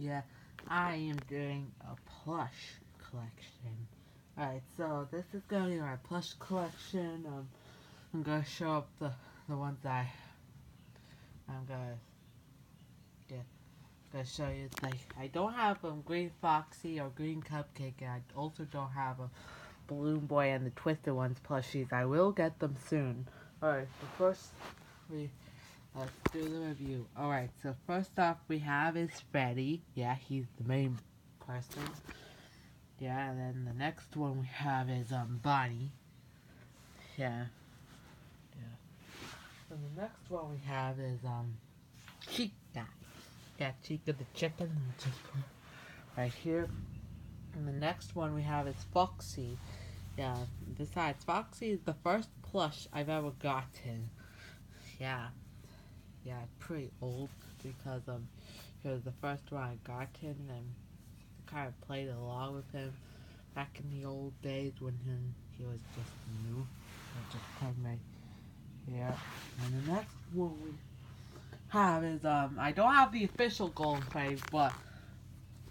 Yeah, I am doing a plush collection. Alright, so this is gonna be my plush collection. Um, I'm gonna show up the, the ones I, I'm gonna, yeah, gonna show you. It's like, I don't have um, Green Foxy or Green Cupcake, and I also don't have a Balloon Boy and the Twisted Ones plushies. I will get them soon. Alright, so first, we, let's do the review. Alright, so first off we have is Freddy. Yeah, he's the main person. Yeah, and then the next one we have is um Bonnie. Yeah. Yeah. And the next one we have is um Chica. Yeah, Chica the chicken. Right here. And the next one we have is Foxy. Yeah, besides, Foxy is the first plush I've ever gotten. Yeah. Yeah, pretty old because um was the first one I got him and kind of played along with him back in the old days when him, he was just new. I just put my yeah. And the next one we have is um I don't have the official Golden Freddy, but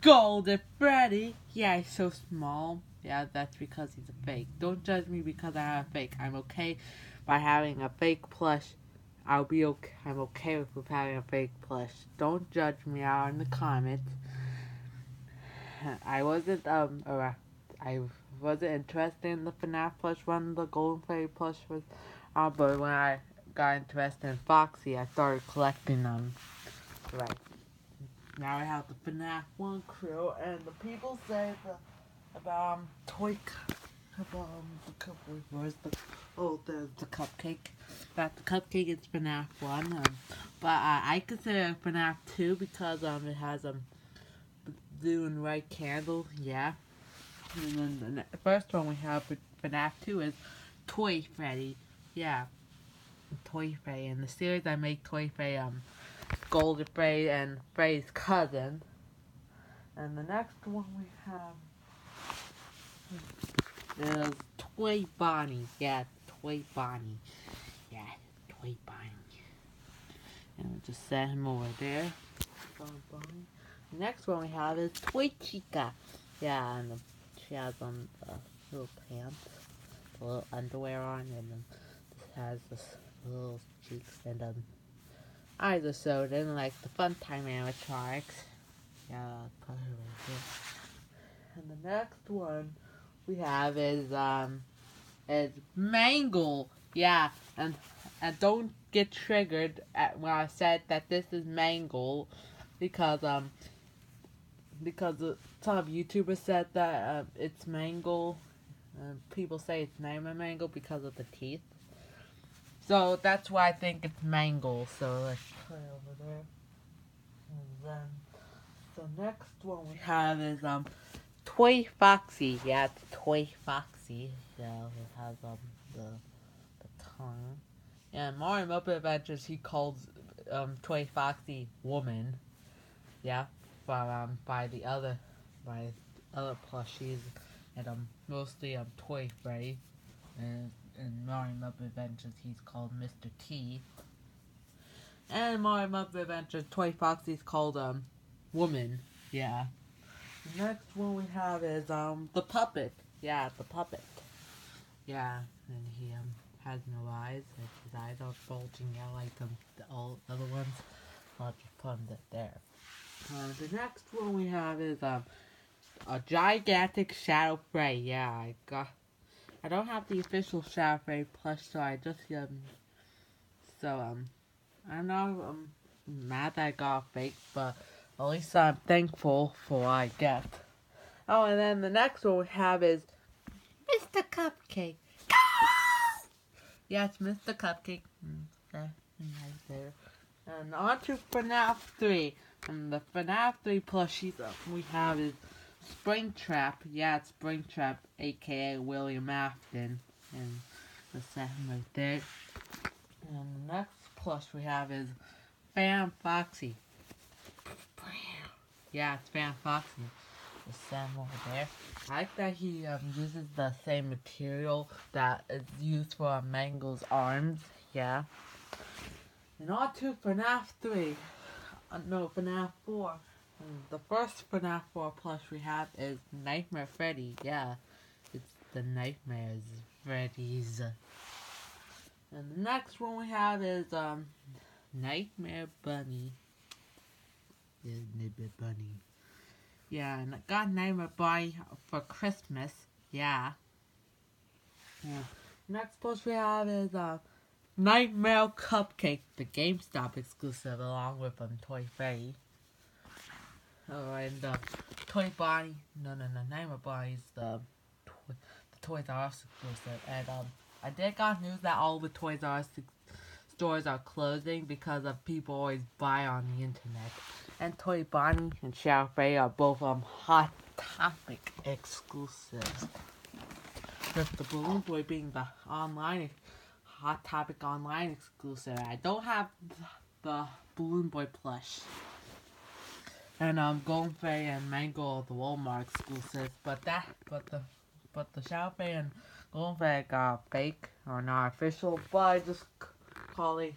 Golden Freddy. Yeah, he's so small. Yeah, that's because he's a fake. Don't judge me because I have a fake. I'm okay by having a fake plush. I'll be okay. I'm okay with, having a fake plush. Don't judge me out in the comments. I wasn't um uh, I wasn't interested in the FNAF plush when the Golden Freddy plush was uh, but when I got interested in Foxy, I started collecting them. Right. Now I have the FNAF 1 crew, and the people say the, about um, toy, um, the cup, the, oh, the, the cupcake. That the cupcake is FNAF 1, um, but uh, I consider it FNAF 2 because um, it has um, blue and white candle, yeah. And then the first one we have for FNAF 2 is Toy Freddy, yeah. Toy Freddy. In the series, I make Toy Freddy, um, Golden Freddy and Freddy's cousin. And the next one we have is Toy Bonnie. Yeah, Toy Bonnie. Yeah, Toy Bonnie. And we'll just set him over there. The next one we have is Toy Chica. Yeah, and um, she has on the little pants, the little underwear on, and um, this has this little cheeks and um eyes are sewed in like the fun time animatronics. Yeah, put her right here. And the next one we have is um is Mangle. Yeah, and and don't get triggered at when I said that this is Mangle because um because some YouTubers said that uh, it's Mangle. Uh, people say it's name named Mangle because of the teeth. So that's why I think it's Mangle. So let's it over there. And then the next one we have is um Toy Foxy. Yeah, it's Toy Foxy. Yeah, it has um the the tongue. Yeah, Mario Muppet Adventures he calls um Toy Foxy woman. Yeah, but um by the other by other plushies and um mostly um Toy Freddy and in Mario Muppet Adventures he's called Mr. T. And Mario Muppet Adventures Toy Foxy's called um woman. Yeah. The next one we have is um the puppet. Yeah, the puppet. Yeah, and he um has no eyes. And his eyes are bulging out like um, the all other ones. I'll just put them there. Uh, the next one we have is um a gigantic Shadow Freddy. Yeah, I got. I don't have the official Shadow Freddy plush, so I just um. So um, I'm not um mad that I got fake, but at least I'm thankful for what I get. Oh, and then the next one we have is Mr. Cupcake. yeah, it's Mr. Cupcake. And on to FNAF 3. And the FNAF 3 plushies we have is Springtrap. Yeah, it's Springtrap, aka William Afton. And the him right there. And the next plush we have is Fan Foxy. Yeah, it's Fan Foxy. The Sam over there. I like that he um, uses the same material that is used for Mangle's arms. Yeah. And on to FNAF 3. Uh, no, FNAF 4. Mm, The first FNAF 4 plush we have is Nightmare Freddy. Yeah, it's the Nightmares Freddy's. And the next one we have is um Nightmare Bunny. Yeah, Nightmare Bunny. Yeah, and I got Nightmare Bunny for Christmas. Yeah. Yeah. Next post we have is uh Nightmare Cupcake, the GameStop exclusive, along with um Toy Freddy. Oh, and uh, Toy Bonnie. No, no, no. Nightmare Bonnie is the, toy, the Toys R Us exclusive. And um, I did got news that all the Toys R Us stores are closing because of people always buy on the internet. And Toy Bonnie and Shadow Freddy are both um Hot Topic exclusives. With the Balloon Boy being the online Hot Topic online exclusive. I don't have the Balloon Boy plush. And um Fay and Mango are the Walmart exclusives, but that but the but the Shadow Fay and Fay got fake or not official, but I just call it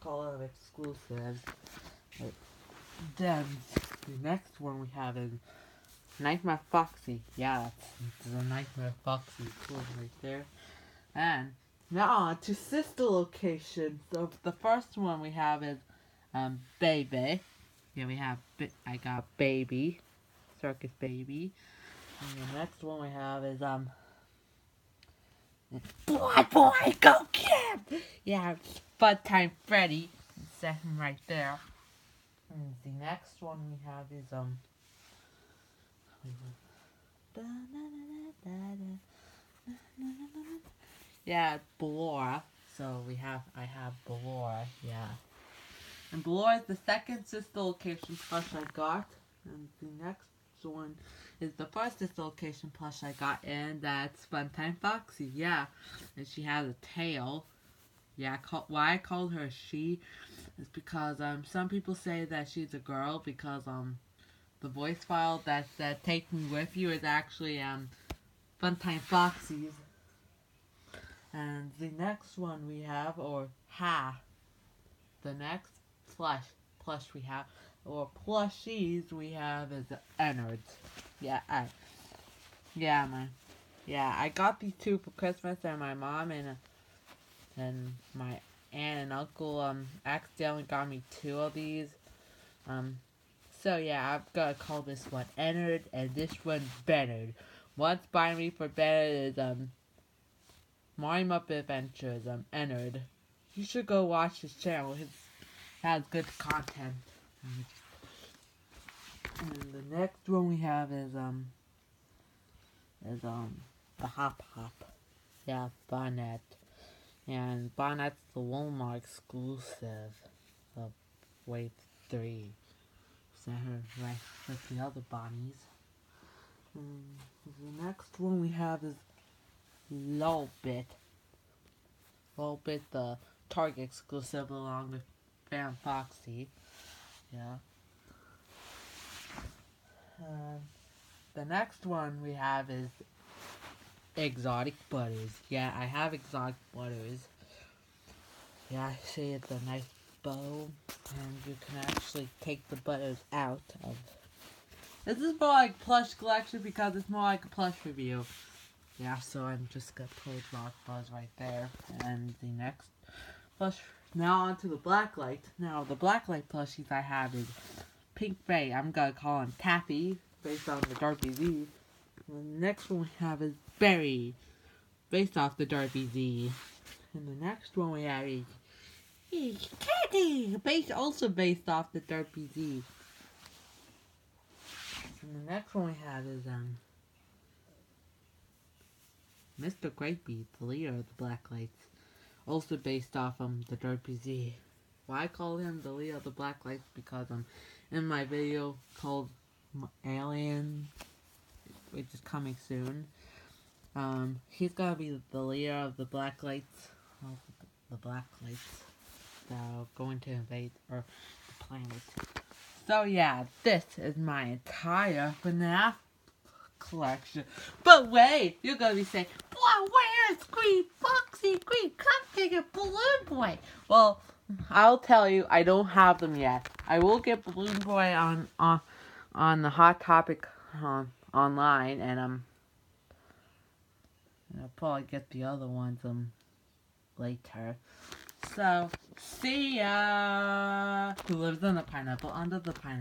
call them exclusives. But Then the next one we have is Nightmare Foxy. Yeah, that's the Nightmare Foxy cool right there. And now to sister locations. So the first one we have is um Baby. Yeah, we have I got Baby, Circus Baby. And the next one we have is um Boy Boy Go Kid. Yeah, Funtime Freddy. Set him right there. And the next one we have is um. Yeah, Ballora. So we have, I have Ballora, yeah. And Ballora is the second sister location plush I got. And the next one is the first sister location plush I got, and that's Funtime Foxy, yeah. And she has a tail. Yeah, call, why I called her she is because um some people say that she's a girl because um the voice file that said "Take Me with You" is actually um Funtime Foxy's. And the next one we have, or ha, the next plush plush we have, or plushies we have is Ennard. Yeah, I, yeah, my, yeah, I got these two for Christmas, and my mom and and my aunt and uncle um accidentally got me two of these. Um, so yeah, I've got to call this one Ennard, and this one Bernard. What's buying me for Bernard is um Mario Muppet Adventures, um, Ennard. You should go watch his channel. His has good content. And the next one we have is um is um the Hop Hop. Yeah, Bonnet. And Bonnet's the Walmart exclusive of Wave 3. So her right with the other Bonnies. And the next one we have is Lolbit. Lolbit, the Target exclusive along with Fan Foxy. Yeah. Uh, the next one we have is Exotic Butters. Yeah, I have Exotic Butters. Yeah, I see it's a nice bow, and you can actually take the butters out of. This is more like plush collection because it's more like a plush review. Yeah, so I'm just gonna put Rock Buzz right there. And the next plush, now onto the Blacklight. Now, the Blacklight plushies I have is Pink Ray. I'm gonna call him Taffy, based on the Darby Z. The next one we have is Berry, based off the Darby Z. And the next one we have is, is Teddy, based also based off the Darby Z. And the next one we have is um Mr. Greatbeard, the leader of the Blacklights, also based off um the Derpy Z. Why call him the leader of the Blacklights because um in my video called Alien, which is coming soon, um he's gonna be the leader of the Blacklights, of the Blacklights that are going to invade or the planet. So yeah, this is my entire FNAF collection. But wait, you're gonna be saying, "Boy, where's Green Foxy, Green Cupcake, and Balloon Boy?" Well, I'll tell you, I don't have them yet. I will get Balloon Boy on on on the Hot Topic um, online, and um, I'll probably get the other ones um later. So, see ya! Who lives in the pineapple under the pineapple?